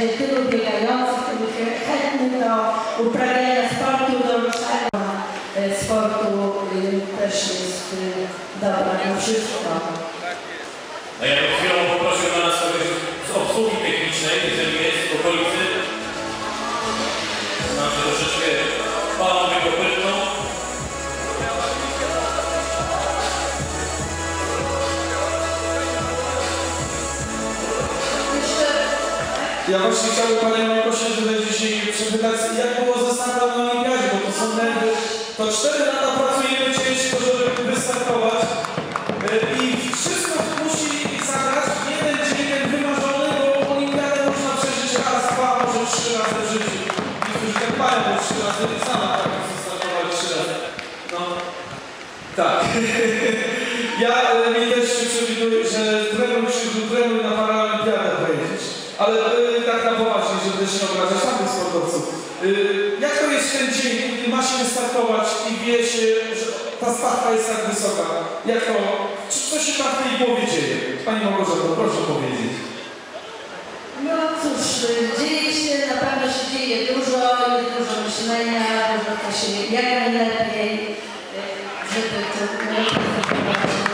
Gracias. chciały Panią jakoś tutaj dzisiaj przywitać. Jak było ze startem na Olimpiadzie, bo to są nerwy. To cztery lata pracujemy ciężko, żeby wystartować. E, I wszystko musi zagrać w jeden dzień wymarzony, bo Olimpiadę można przeżyć raz, dwa, może trzy razy w życiu. Niektórzy tak mają, bo trzy razy sama tak wystartowali trzy razy. No, tak. ja e, mnie też przewiduje, że trenuj, trenuj na Pan przeważa samych sportowców. Y, jak to jest ten dzień, gdy ma się startować i wie się, że ta stawka jest tak wysoka? Jak to, co się tam w tej głowie dzieje? Pani Małgorzato, proszę powiedzieć. No cóż, dzieje się, na pewno się dzieje dużo, dużo myślenia, dużo to się jak najlepiej, y, żeby to...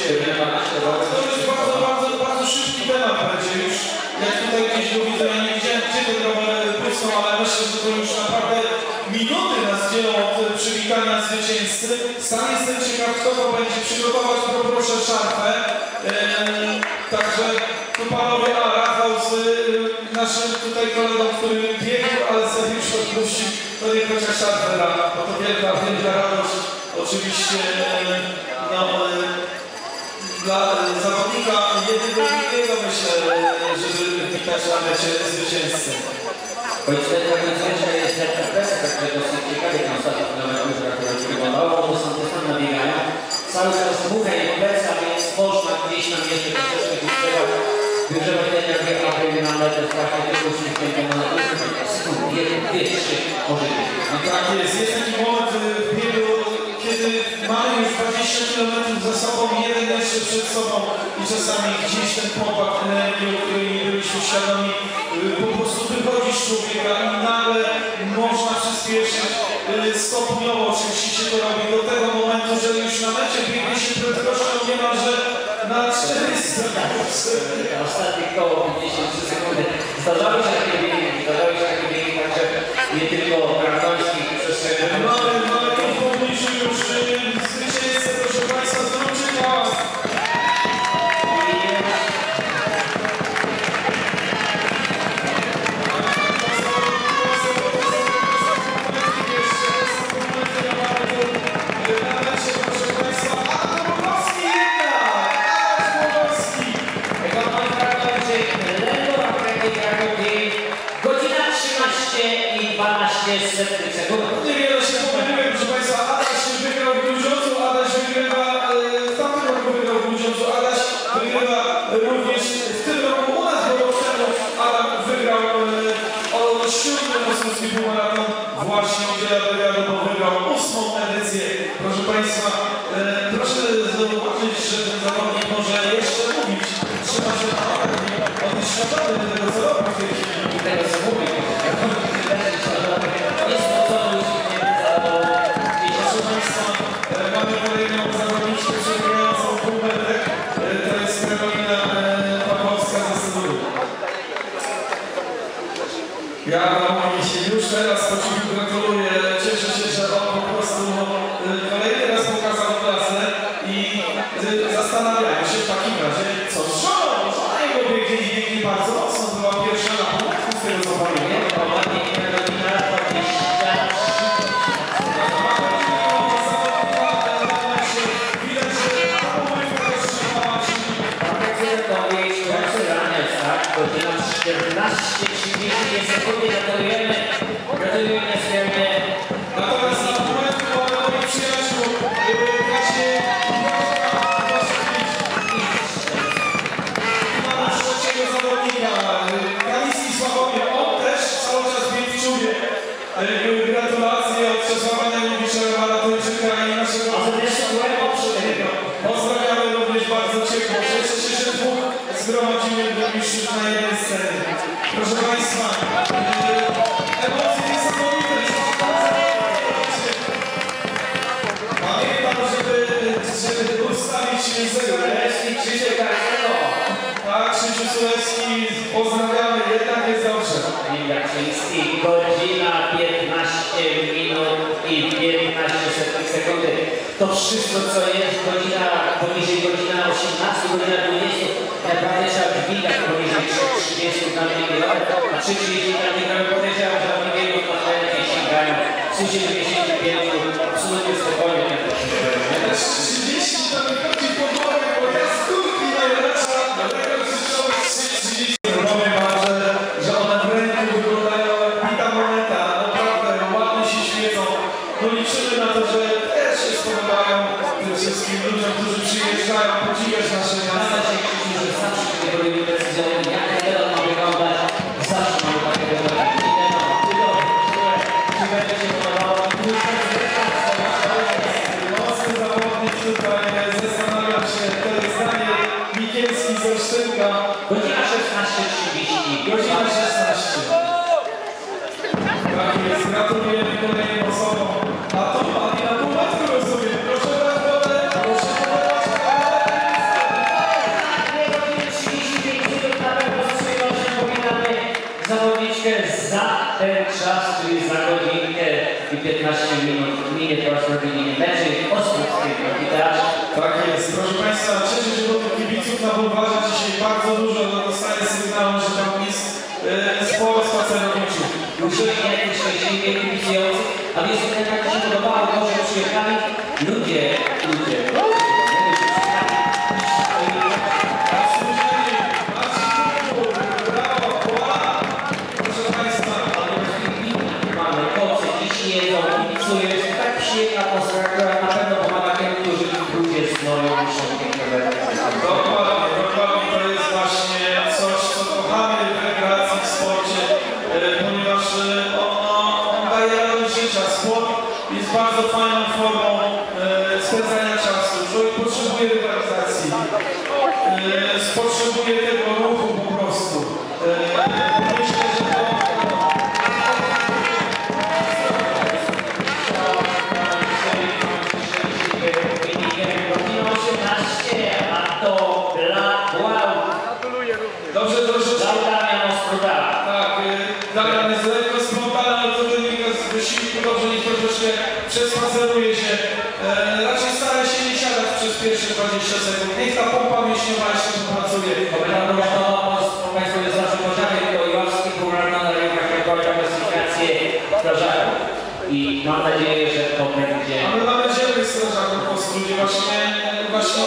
12. To jest bardzo, bardzo, bardzo szybki temat już. Jak tutaj gdzieś go widzę, ja nie widziałem, gdzie te rowery pysną, ale myślę, że to już naprawdę minuty nas dzielą od przywitania zwycięzcy. Sam jestem ciekaw, kto to będzie przygotować, poproszę szarfę. Eee, także tu panowie, a Rafał y, naszym tutaj kolegą, który biegł, ale już odpuścił, to nie chociaż szarfę da, bo to wielka, wielka radość. Oczywiście, e, no, dla zawodnika jednego i drugiego myślę, żeby witać na mecie zwycięzcę. Ten taki związek jest jak presja, także dosyć ciekawie ten ostatni kilometrów, które wyglądało, bo są te same biegają. Cały czas dmucha i presja, więc można gdzieś tam jeszcze troszeczkę wygrzewać. Wygrzewać ten jakby aby na metę tylko już nie będzie na sekund, jeden, dwie, trzy, może być. No tak jest, jest taki moment e, w biegu, mamy już 20 km za sobą, jeden jeszcze przed sobą i czasami gdzieś ten popad energii, o której nie byliśmy świadomi, e, po prostu wychodzi z człowieka i nagle można przyspieszyć e, stopniowo, oczywiście się to robi do tego momentu, że już na mecie biegnie się prędkością niemalże na 400 Ostatnie koło 53 sekundy. Zdarzały się takie biegi, zdarzały się takie biegi, także nie tylko Kartoński Существующие клиенты, в смысле, с тобой, нет. Существующие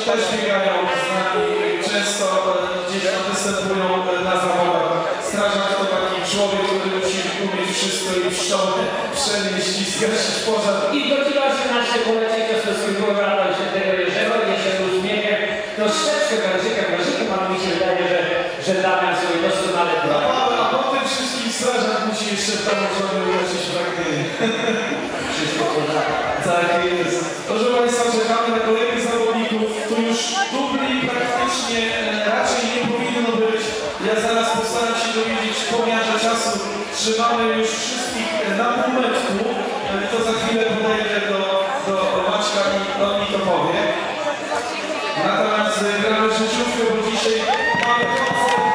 też biegają z nami, często e, gdzieś tam występują e, na zawodach. Strażak to taki człowiek, który musi umieć wszystko i wszcząty, przenieść i zgasić pożar. I do kila 18 poleci Kosowskiego rano się tego Jerzego, nie się rozumieje. Troszeczkę Grażyka, Grażyka panu mi się wydaje, że, że Damian sobie doskonale no, dba. A, po tym wszystkim strażak musi jeszcze w domu zrobić praktycznie. Tak jest. Proszę Państwa, czekamy na kolejnych zawodników. Tu już dubli praktycznie e, raczej nie powinno być. Ja zaraz postaram się dowiedzieć pomiarze czasu. Trzymamy już wszystkich e, na półmetku. E, to za chwilę podejdę do, do Maćka i on mi to powie. Natomiast gramy życiówkę, bo dzisiaj mamy koncert.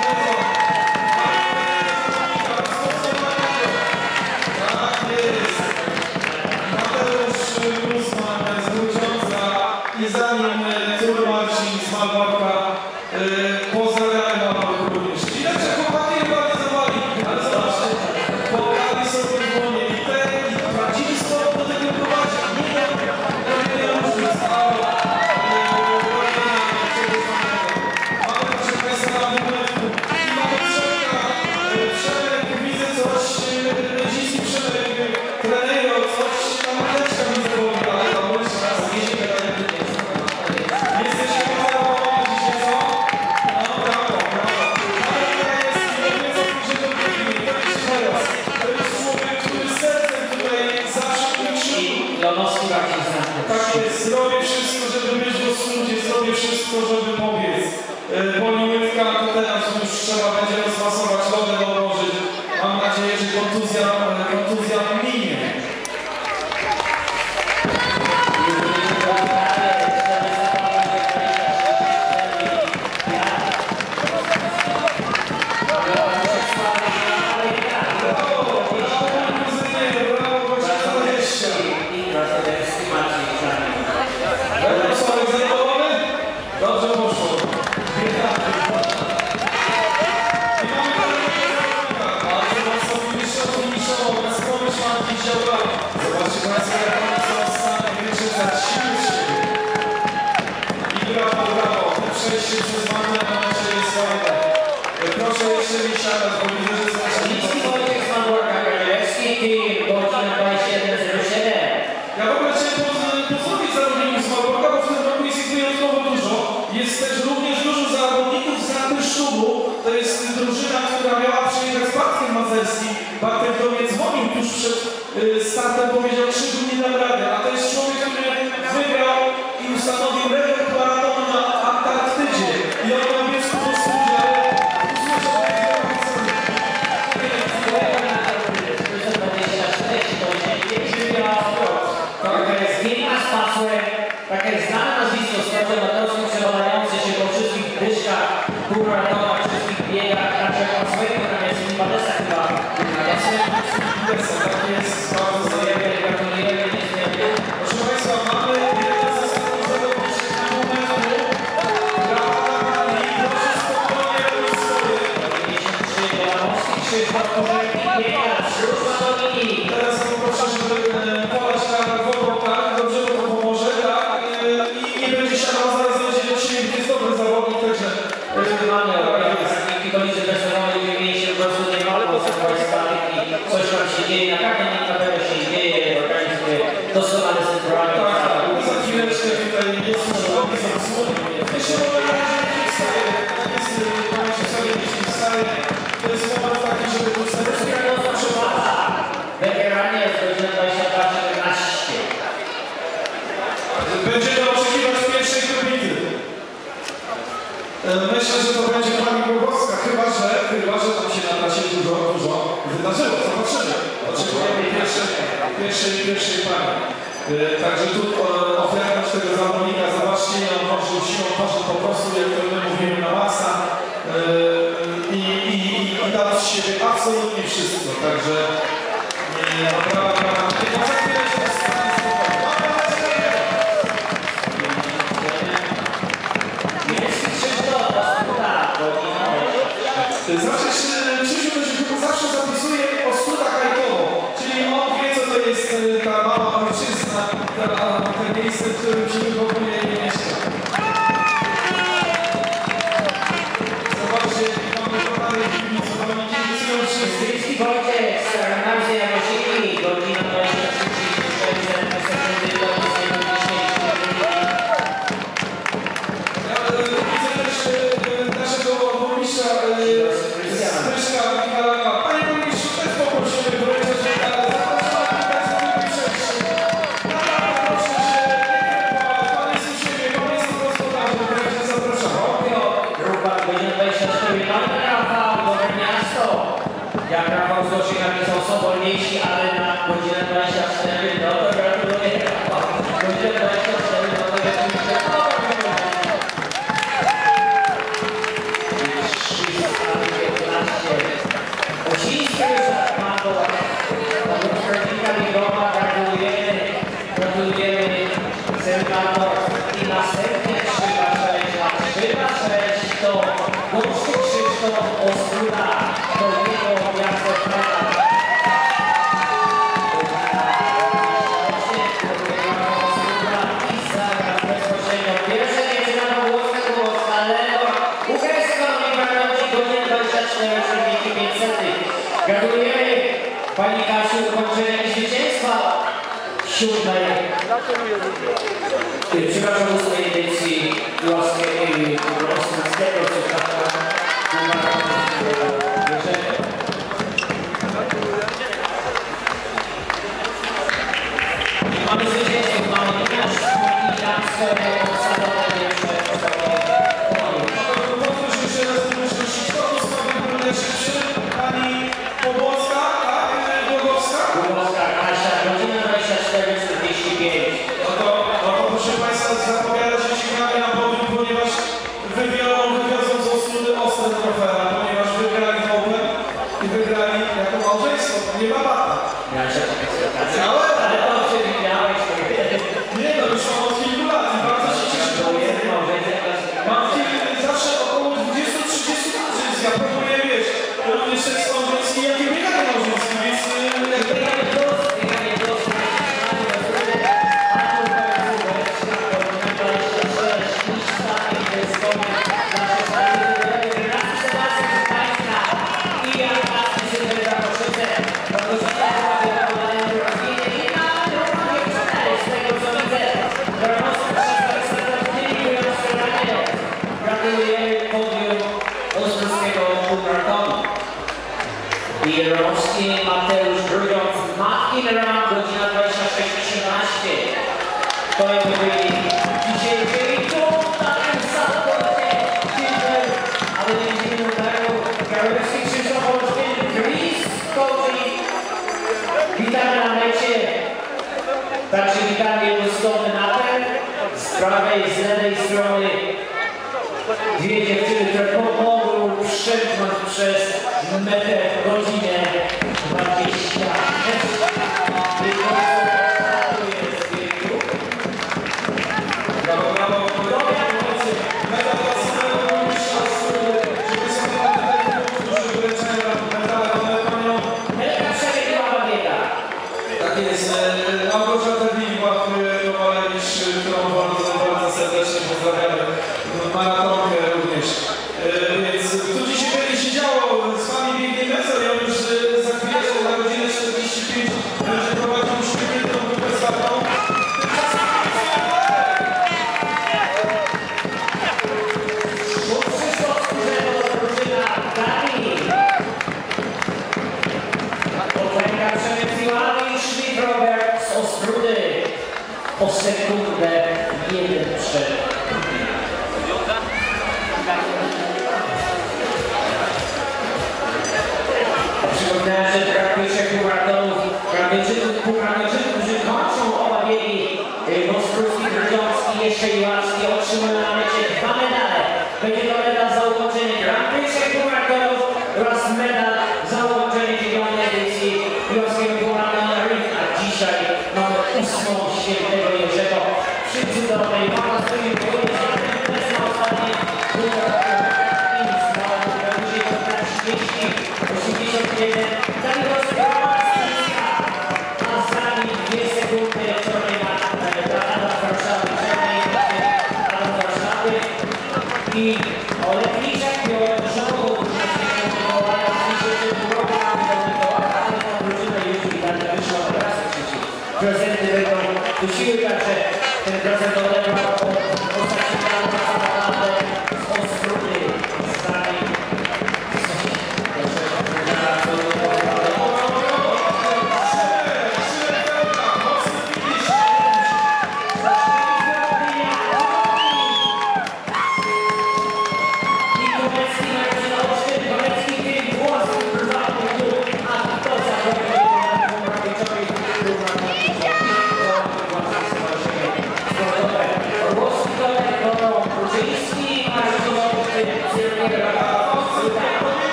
16, Olympic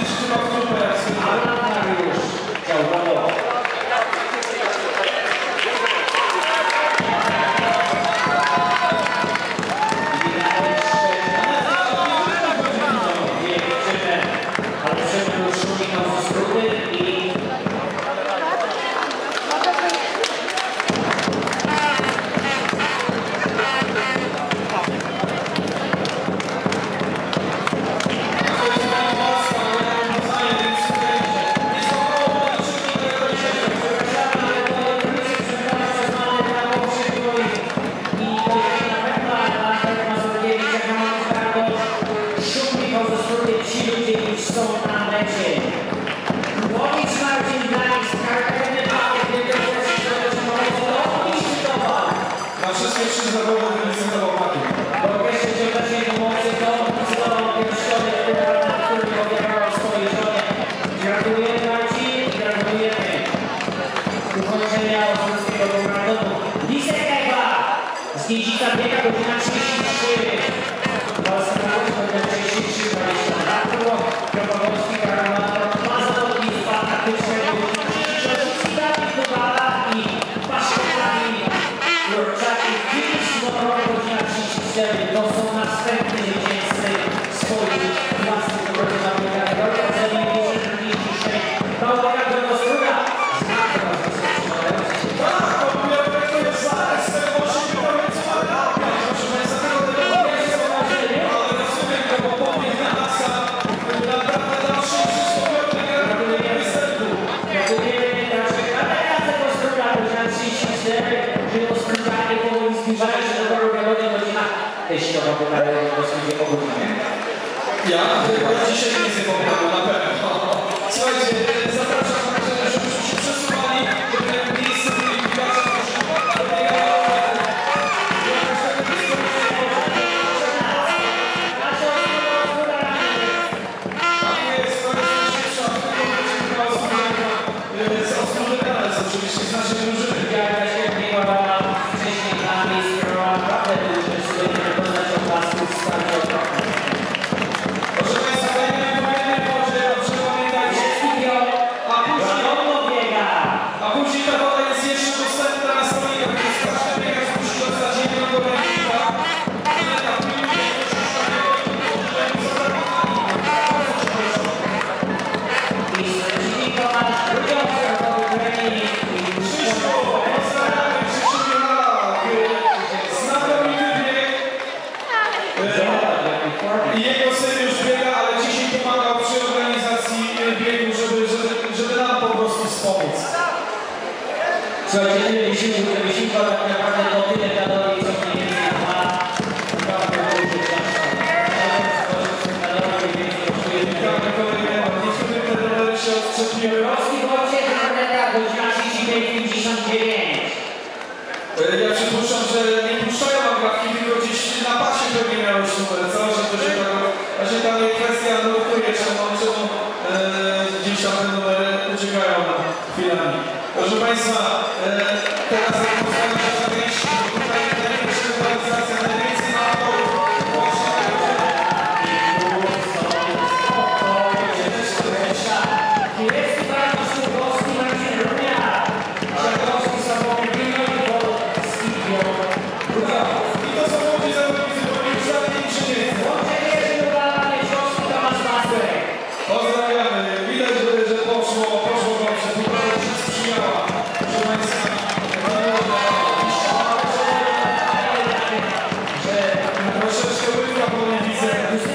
proszę, e, trzyma w Troszeczkę łydka, bo nie.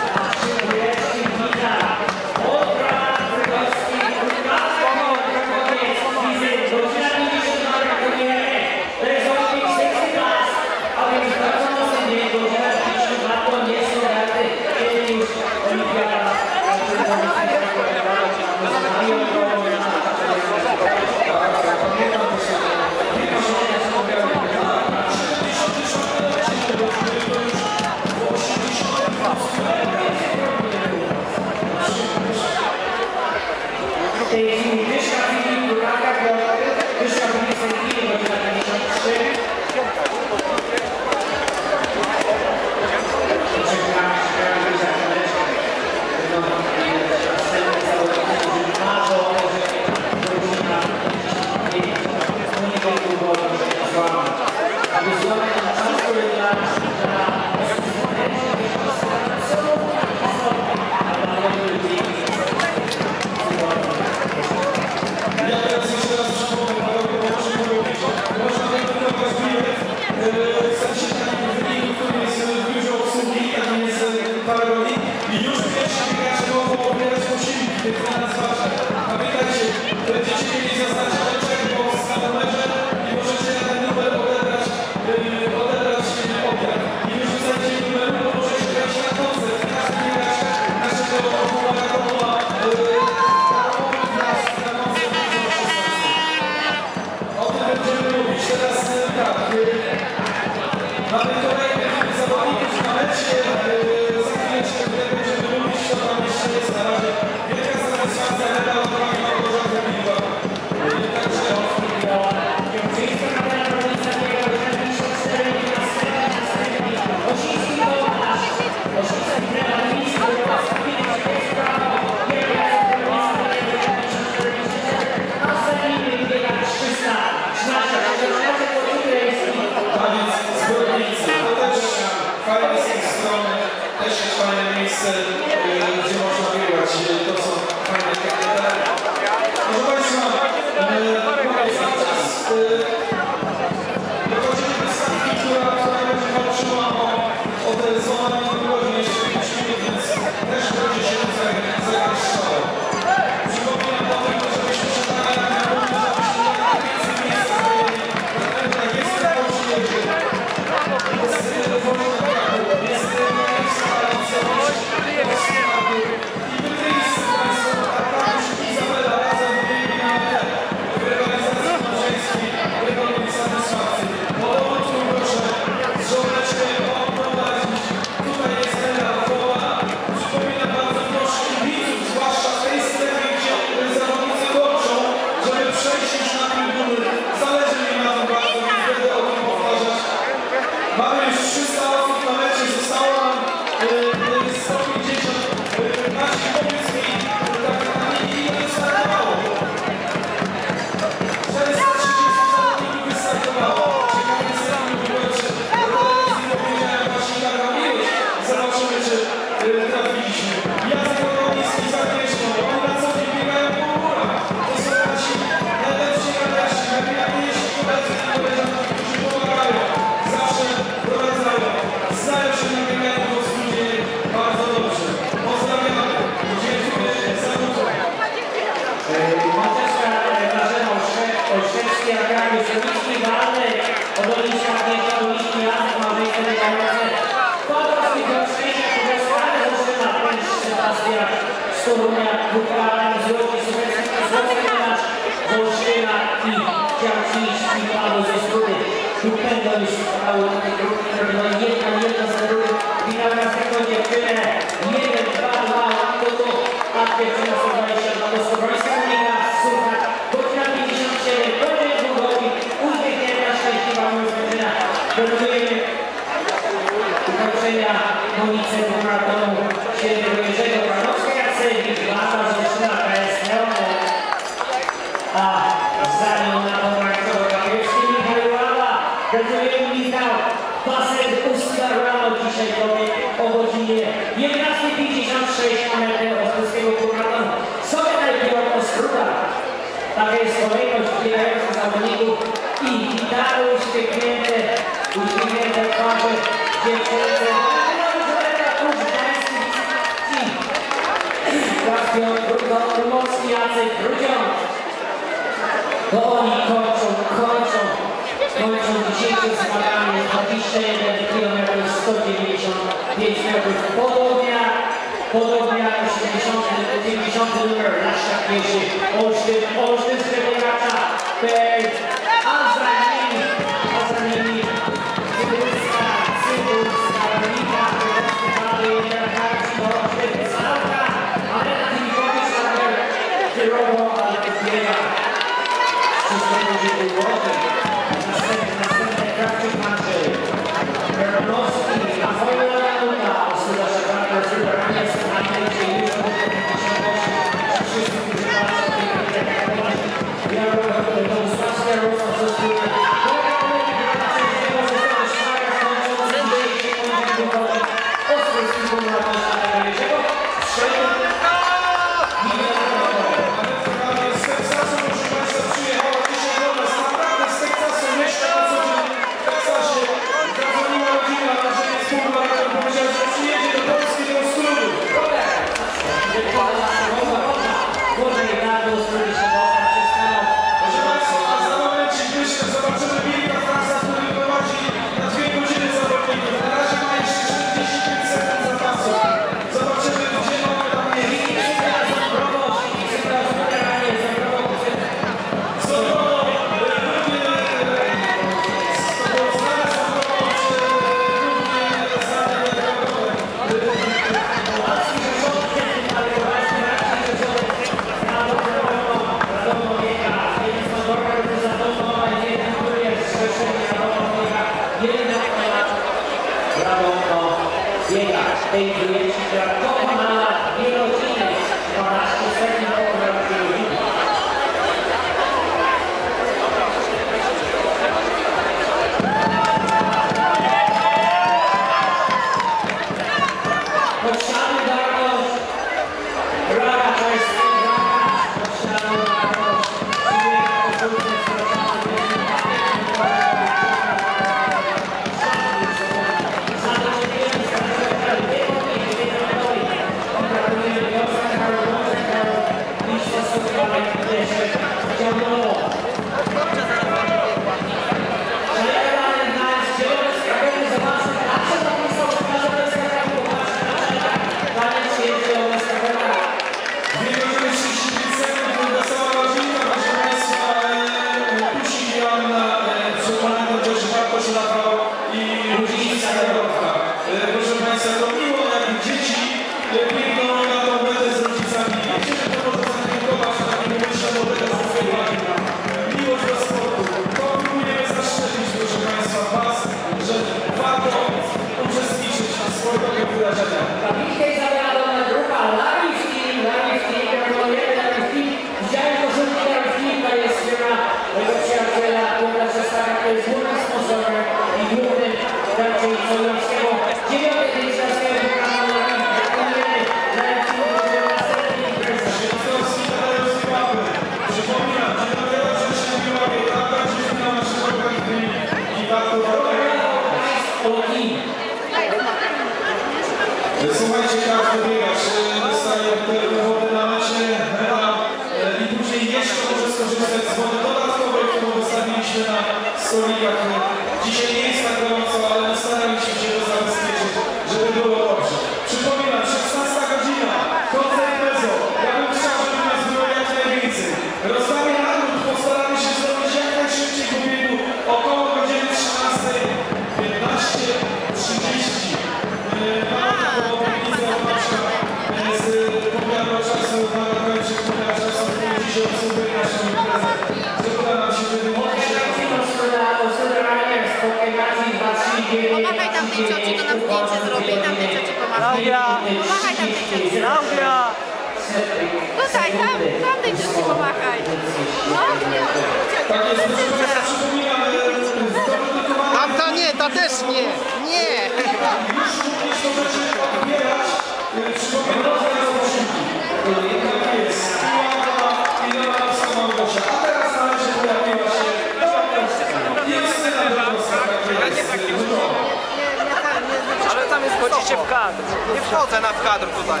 W kadr. Nie wchodzę na w kadr tutaj.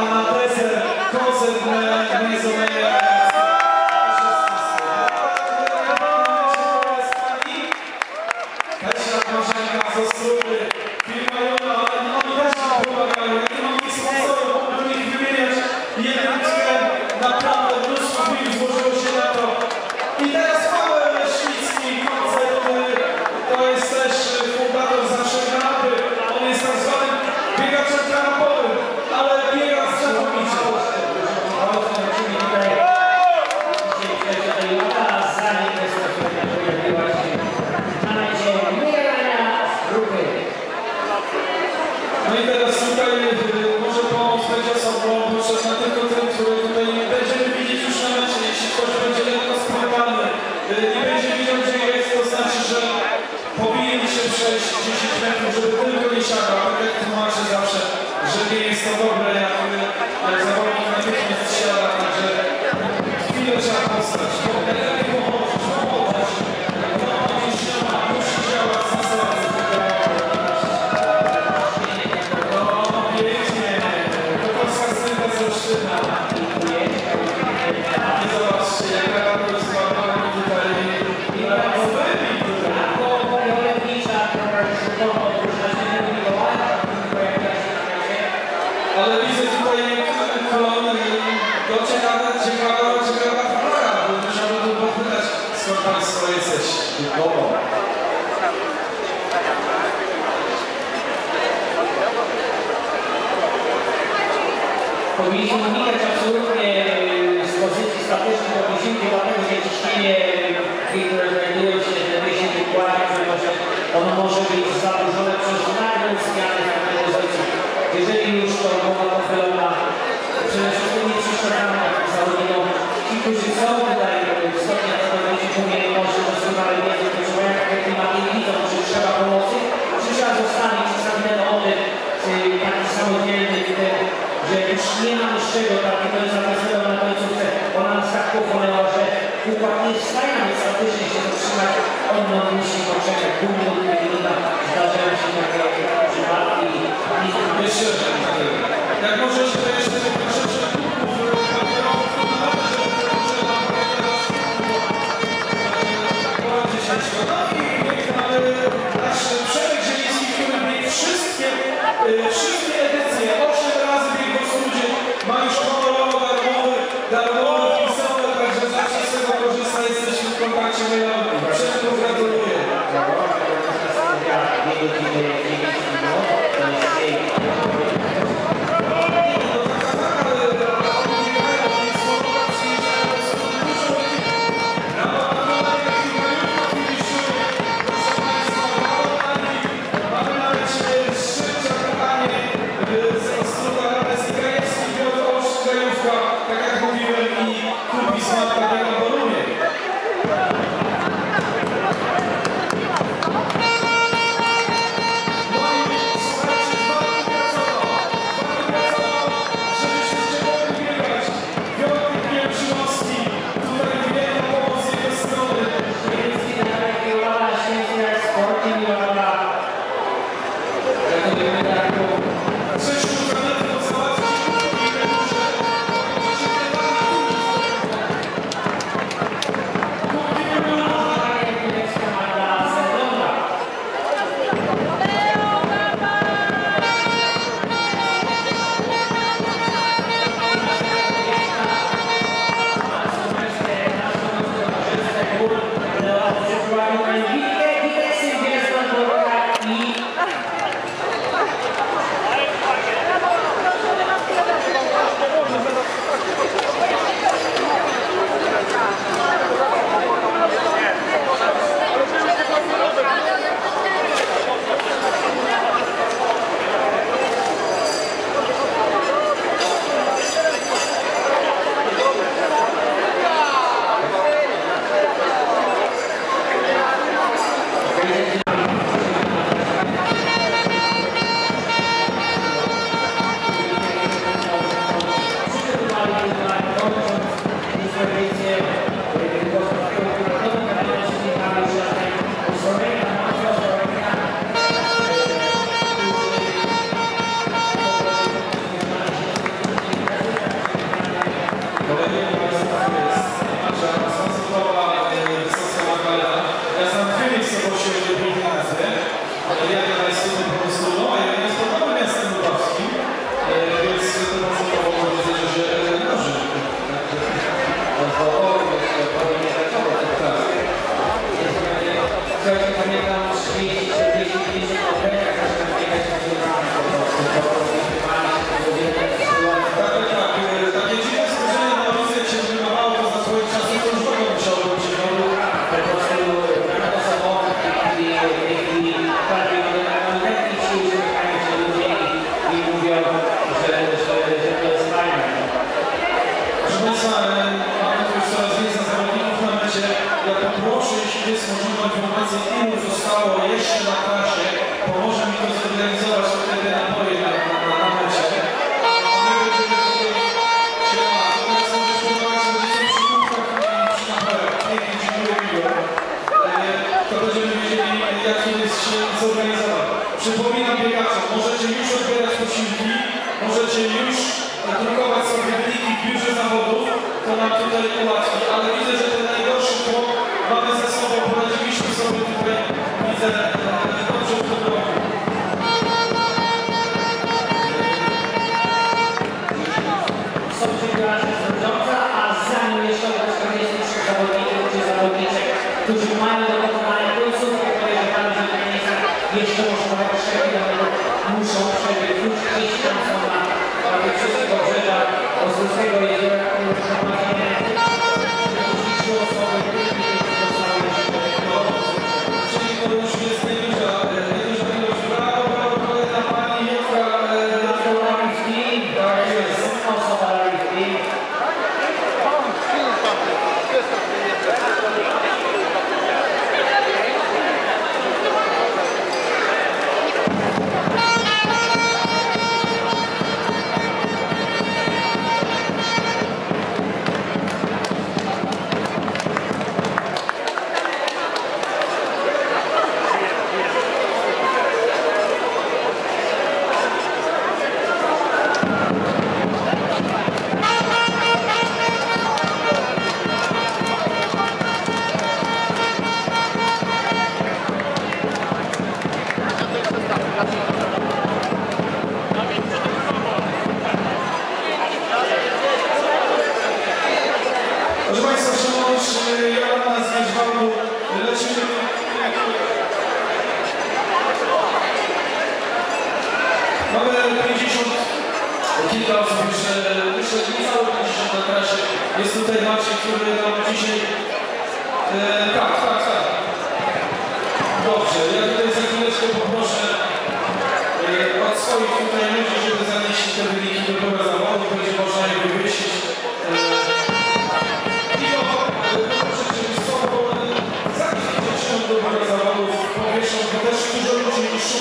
A na deser koncert Mezoneja.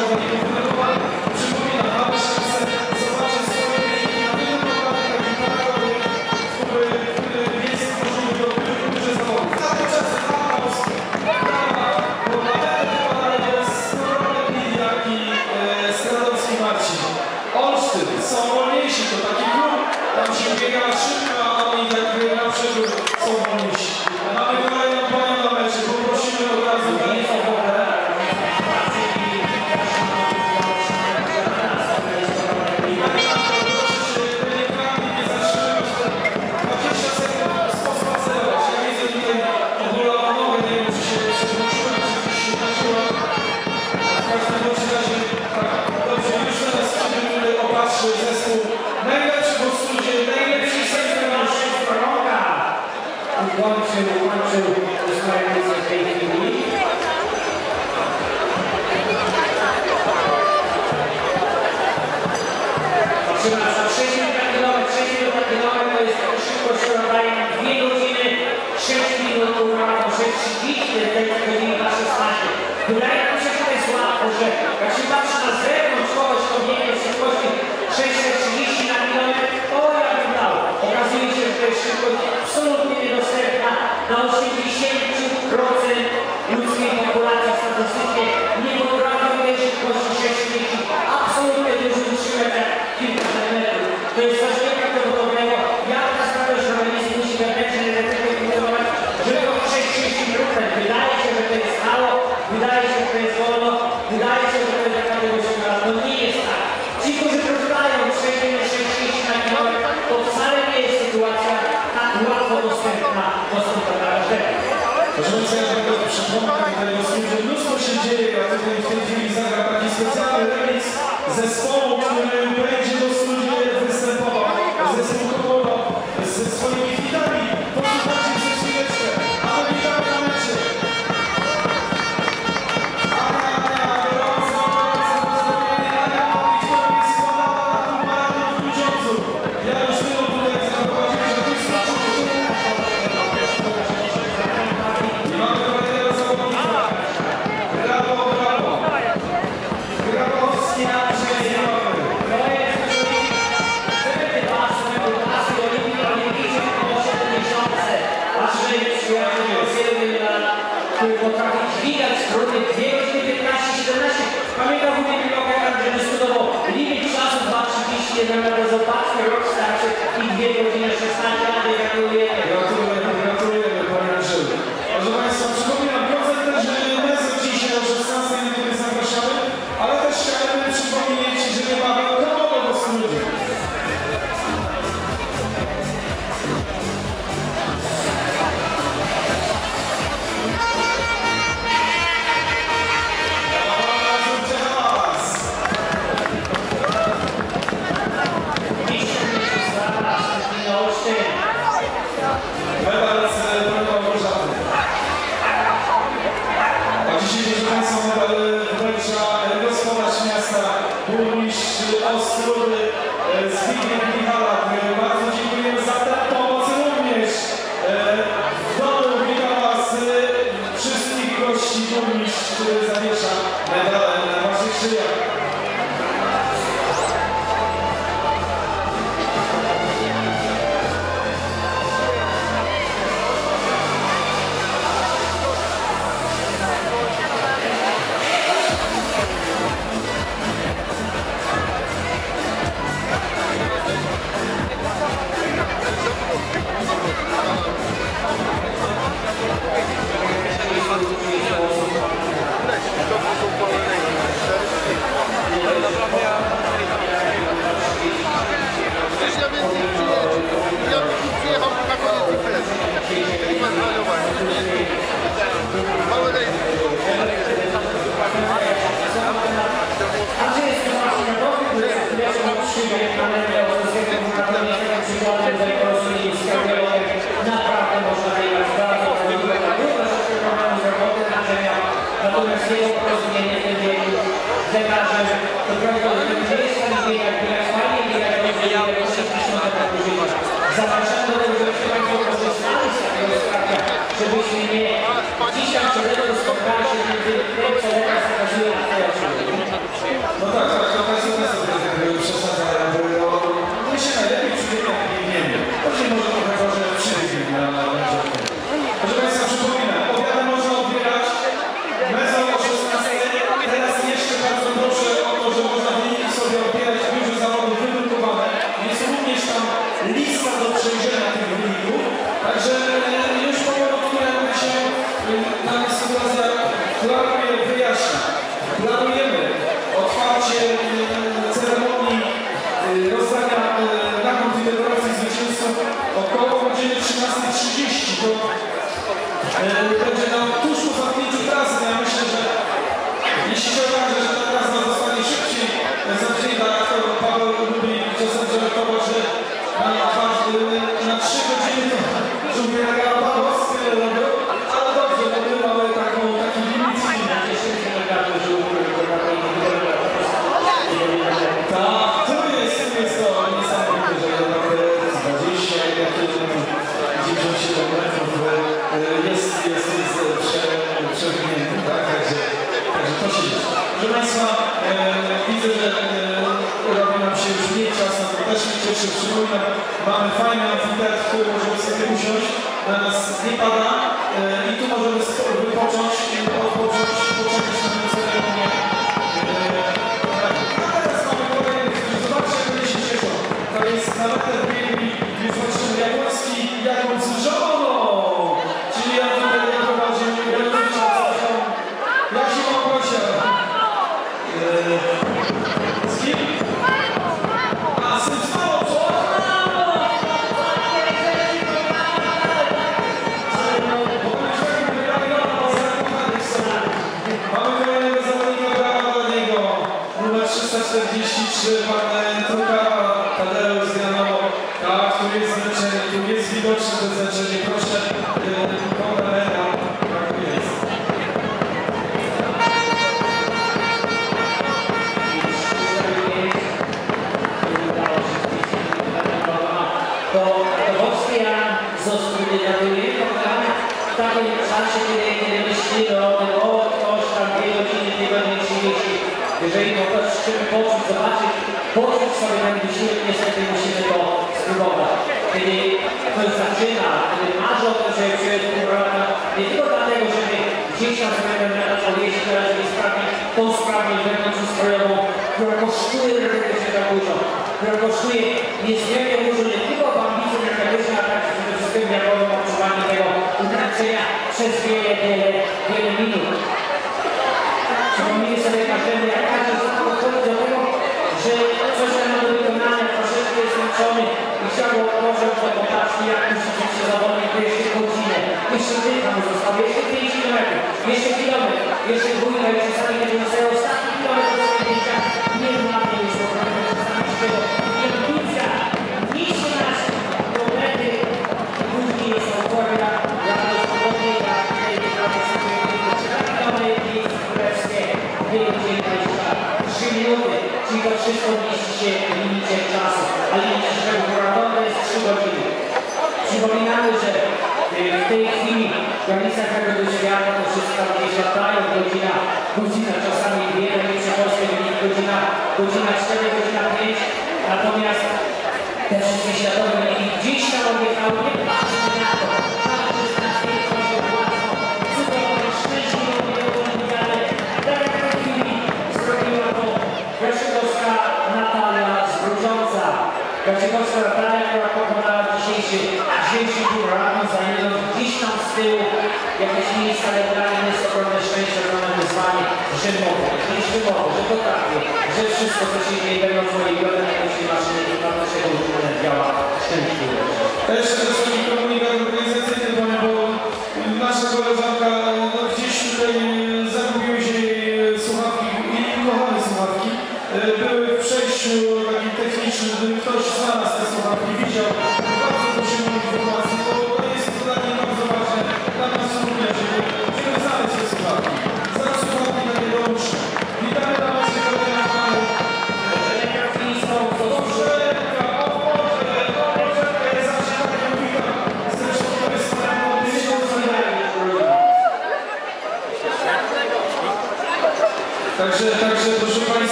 Ludzi już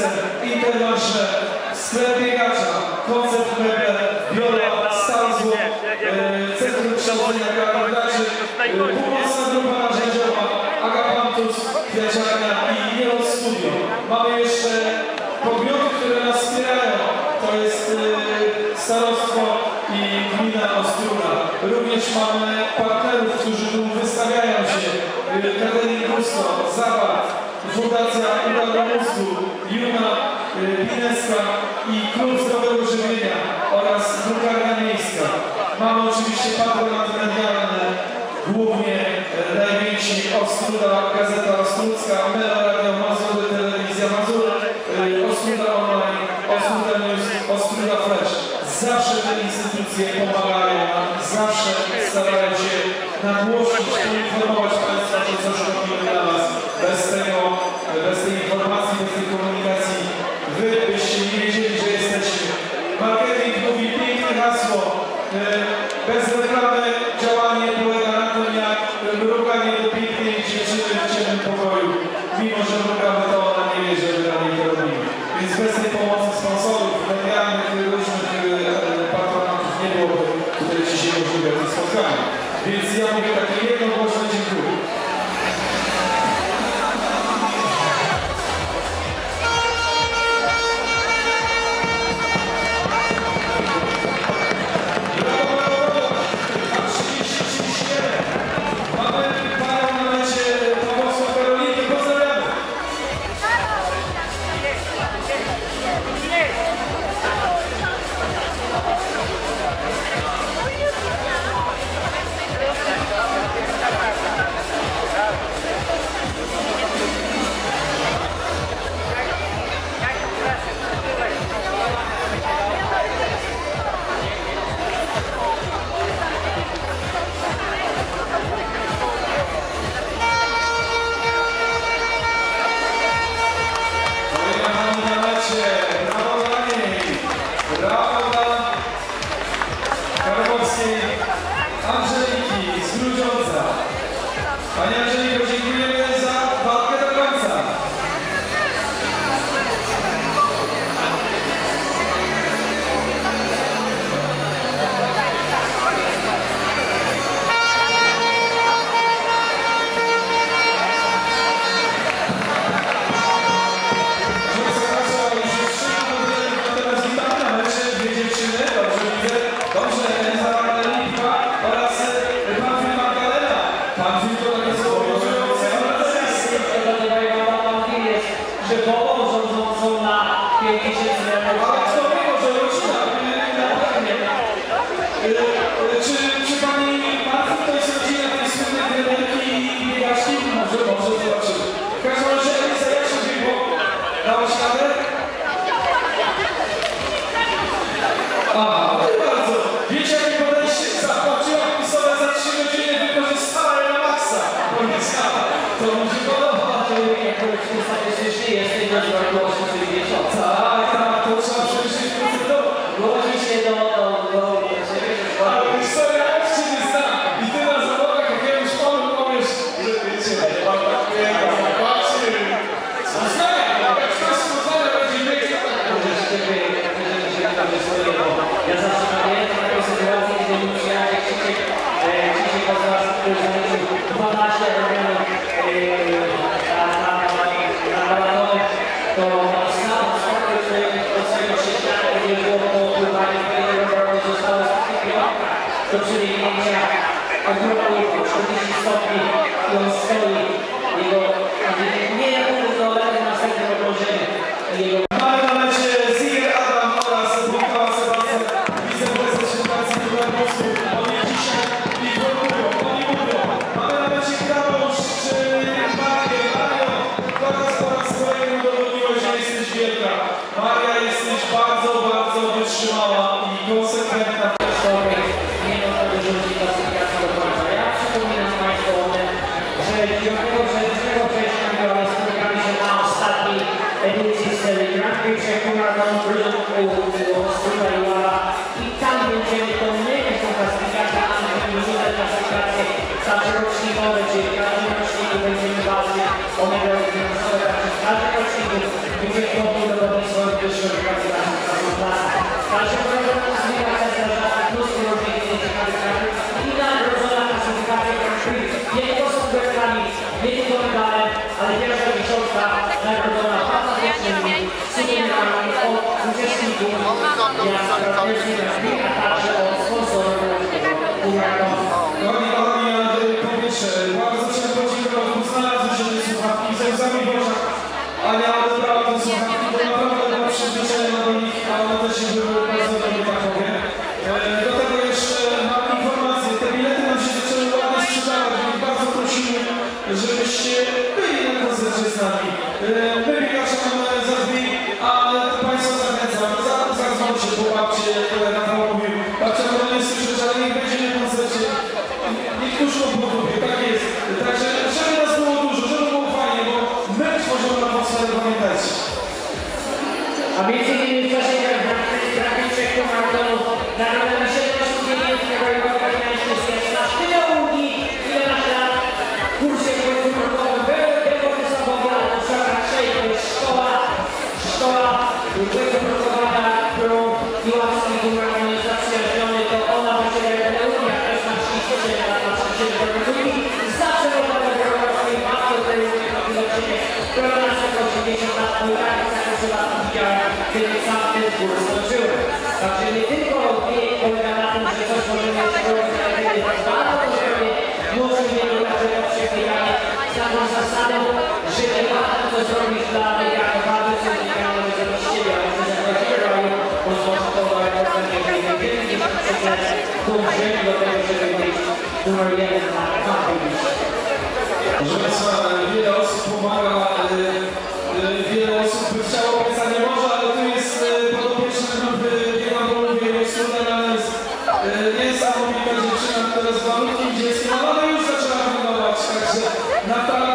I don't Interlaše, Thank you. obviously polega na tym, że coś może mieć sprawiedliwie pozwala do siebie, może nie wykazywać się pijanie z taką zasadą, że nie warto to zrobić dla wygrania, warto coś wygrania dla siebie, ale to jest właśnie robią, bo złożą to do jednego pięknie, dobrze do tego, żeby być numer jeden na kartę. Proszę Państwa, wiele osób pomaga, e, wiele osób by chciało niesamowite, że przynajmniej teraz warunki dziecka, no ale już zaczęła wyglądać, także Natalia.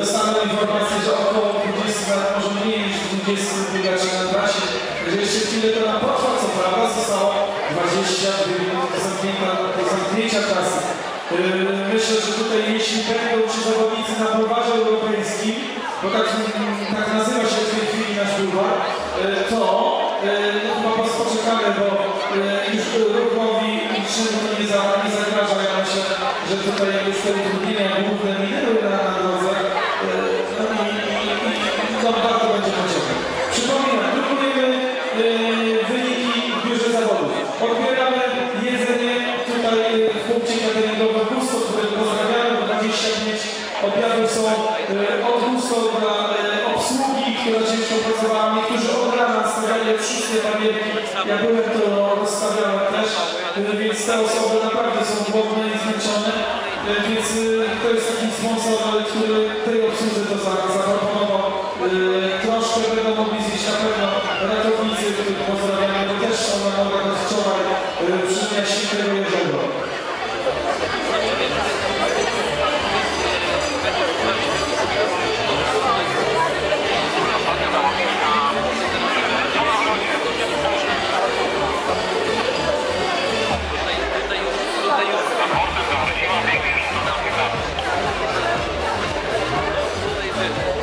Dostałem informację, że około 20 lat, może mniej niż 20 biegaczy na trasie, jeszcze chwilę to nam potrwa, co prawda, zostało 22 minut do zamknięcia, trasy. Yy, Myślę, że tutaj jeśli będą ci zawodnicy na bulwarze europejskim, bo tak, tak nazywa się w tej chwili nasz bulwar, yy, to yy, no, chyba was poczekamy, bo yy, już ruchowi niczym to nie, za, nie zagraża. Ja myślę, że tutaj jest te utrudnienia główne minęły na, na drodze. Yy, No i, i, i to warto będzie pociągać. Przypominam, yy, wyniki w biurze zawodów. Odbieramy jedzenie tutaj w punkcie cateringowe Gusto, które pozdrawiamy, bo 25 obiadów są od Gusto dla która ciężko pracowała. Niektórzy od rana stawiali wszystkie barierki. Ja byłem to rozstawiałem też, więc te osoby naprawdę są głodne i zmęczone. Yy, Więc yy, to jest taki sponsor, który tej obsłudze to za- zaproponował. Yy, Troszkę będą mogli zjeść na pewno ratownicy, których pozdrawiamy, bo też są na nogach od wczoraj yy, przy dnia świętego Jerzego.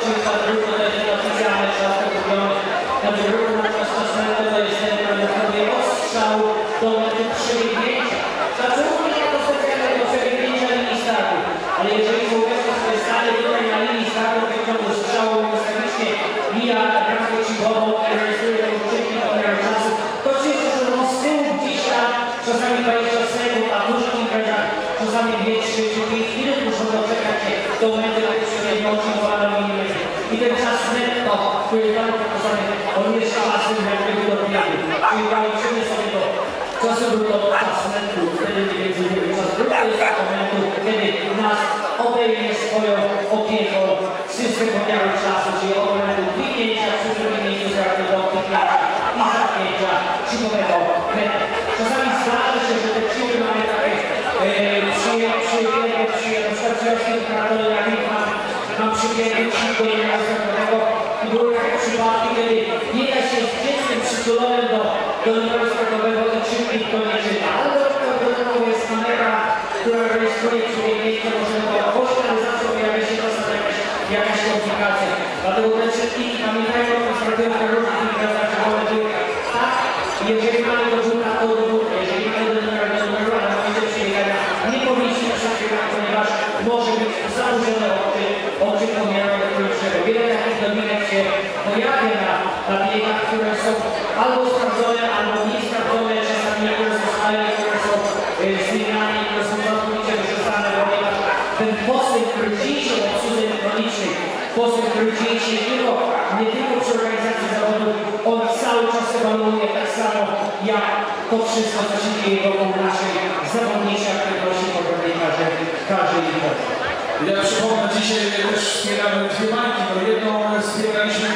Czas letko, czyli czas brudno to jest nieoficjalny czas pogubiony. Na drugą, na czas czas letko to jest ten, który sobie ostrzał do mety przebiegnięcia. Znaczy mówię nie do specjalnego przebiegnięcia linii startu, ale jeżeli człowiek sobie stanie tutaj na linii startu, w ciągu strzału ustawicznie mija bramkę cichową i rejestruje rozpoczęcie pomiaru czasu, to cieszę, że on z tyłu gdzieś tam, czasami 20 sekund, a w dużych imprezach czasami 2, 3 czy 5 minut muszą doczekać się do momentu, kiedy przebiegną cichowaną linię. I ten czas netto, który jest tam pokazany, on jest czasem jakby do biegu. Czyli zaliczymy sobie to. Czasem był to czas netto, wtedy mniej więcej był czas brudny jest do momentu, kiedy nas obejmie swoją opieką system pomiaru czasu, czyli od momentu kliknięcia, przy kliknięciu do kliknięcia i zamknięcia cichowego metra. Czasami zdarza się, że te cichy mamy takie e, przy, przy, przy, przy, na przykład w związku z operatorem, jak mam, mam przybiegł cicho do następnego i były takie przypadki, kiedy nie da się z dzieckiem przytulonym do, do numeru skokowego i czynnik to nie czyta. Ale do tego jest kamera, która rejestruje przebiegnięcie, możemy ogłosić, ale zawsze pojawia się czasem jakaś, jakaś komplikacja. Dlatego te czynniki pamiętajmy o tym, sprawdzimy na różnych imprezach, że one były tak, jeżeli mamy do żółta, to do żółta, jeżeli mamy do ale mamy do przebiegania, nie powinniśmy przebiegać, ponieważ może być zaburzone oczy, oczy pomiaru elektronicznego. Wiele takich dominek się pojawia na, na biegach, które są albo sprawdzone, albo niesprawdzone, czasami niektóre zostają, niektóre są e, zmieniane, niektóre są ten postęp, który dzieje się w obsłudze elektronicznej, postęp, który dzieje się nie tylko, nie tylko przy organizacji zawodów, on cały czas ewoluuje tak samo jak to wszystko, co się dzieje wokół naszej zawodniczej aktywności po każdej każdej, imprezy. Ja przypomnę, dzisiaj też wspieramy dwie bańki. No jedną wspieraliśmy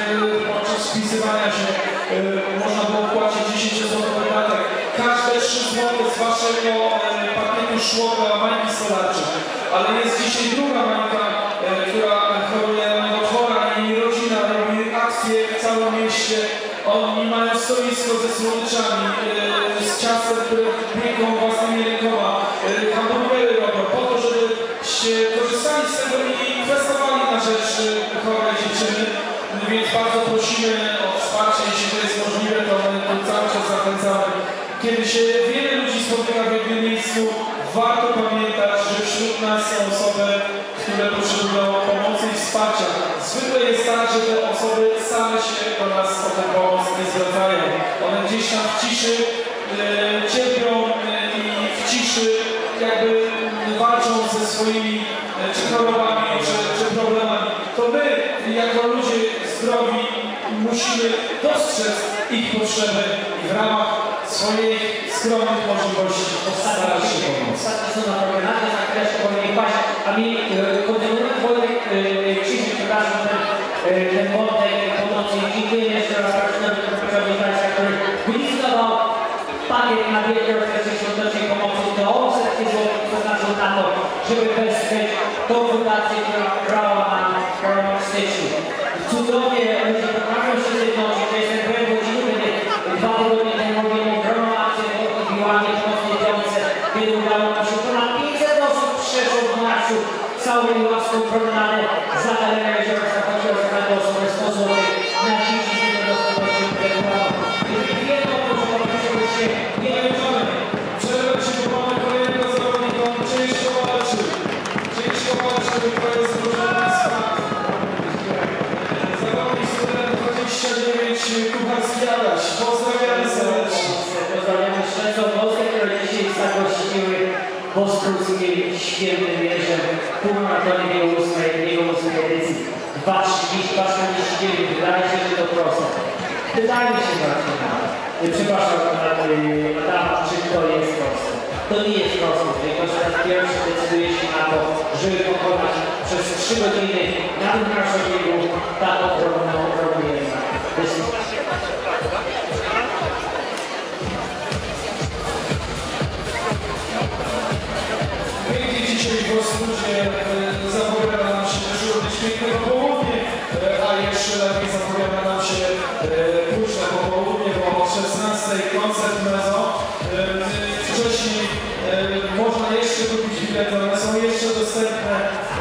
podczas wpisywania się. e, Można było płacić 10 zł podatek. Każde 3 zł z waszego e, pakietu szło do bańki stolarczej. Ale jest dzisiaj druga bańka, e, która choruje na nowotwora i rodzina robi akcje w całym mieście. Oni mają stoisko ze słodyczami, e, z ciastem, które pieką własnymi rękoma. e, Hamburgery robią po to, żebyście korzystali z tego i kwestowali na rzecz e, chorej dziewczyny. Więc bardzo prosimy o wsparcie, jeśli to jest możliwe, to my tu cały czas zachęcamy. Kiedy się wiele ludzi spotyka w jednym miejscu, warto pamiętać, że wśród nas są osoby, które potrzebują pomocy i wsparcia. Zwykle jest tak, że te osoby same się do nas o tę pomoc nie zwracają. One gdzieś tam w ciszy e, cierpią e, i w ciszy jakby walczą ze swoimi e, czy chorobami, czy, czy problemami. To my, jako ludzie zdrowi, musimy dostrzec ich potrzeby w ramach swojej skromnych możliwości starać się pomóc. Ostatnie są na na kresie powinien paść, a mi e, kontynuując Wojtek e, Krzysiu, przepraszam, ten, e, ten wątek pomocy. Dziękuję jeszcze raz Marcinowi Przewodniczącemu, który wylistował pakiet na wielkiej orkiestrze świątecznej pomocy do setki złotych przeznaczył na to, żeby wesprzeć tą fundację, która brała nam w styczniu. Cudownie promenadę za Galerię Jeziorska, chodziło o każdą osobę 100 zł na z niepełnosprawnością intelektualną. Jeżeli jedno, proszę powiedzieć się, nie kończymy. Przerwę mamy kolejnego zawodnika, on ciężko walczy. Ciężko walczy, to jest Państwa. Zawodnik student 29, Kucharski Adaś. Pozdrawiamy serdecznie. Pozdrawiamy Szczecą Polskę, które dzisiaj zagościły Ostruckim Świętym 2.30, 2.49, wydaje się, że to proste. Wydaje się Marcin, e, przepraszam e, Adam, czy to jest proste. To nie jest proste, ponieważ raz pierwszy decyduje się na to, żeby pokonać przez 3 godziny na tym naszym biegu ta ogromna, ogromna jest. Pięknie dzisiaj się e, późne popołudnie, bo o 16 koncert mezo. E, Wcześniej e, można jeszcze kupić bilety, one są jeszcze dostępne,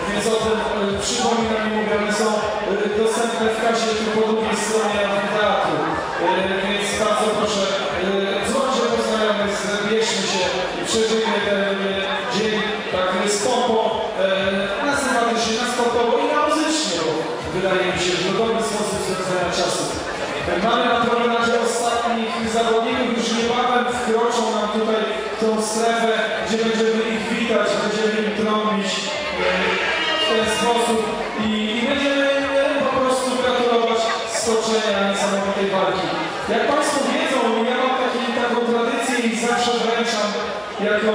więc o tym e, przypominam i mówię, one są e, dostępne w kasie tu po drugiej stronie amfiteatru. E, Więc bardzo proszę, e, dzwońcie po znajomych, zbierzmy się i przeżyjmy ten e, dzień tak z pompą, e, na sympatycznie, na sportowo i na muzycznie, bo wydaje mi się, że to dobry sposób spędzania czasu. E, Mamy na promenadzie ostatnich zawodników, już niebawem wkroczą nam tutaj tą strefę, gdzie będziemy ich witać, będziemy im trąbić e, w ten sposób i, i będziemy e, po prostu gratulować stoczenia niesamowitej walki. Jak Państwo wiedzą, ja mam taki, taką tradycję i zawsze wręczam jako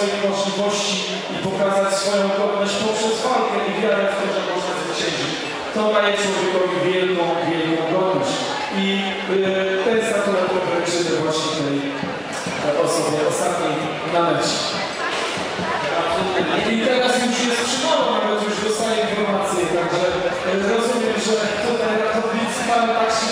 swoich możliwości i pokazać swoją godność poprzez walkę i wiarę w to, że można zwyciężyć. To daje człowiekowi wielką, wielką godność. I e, ten statuetkę wręczymy właśnie tej e, osobie ostatniej na mecie. I teraz już jest przymowa, nawet już dostaję informacje, także e, rozumiem, że tutaj ratownicy mają tak szybką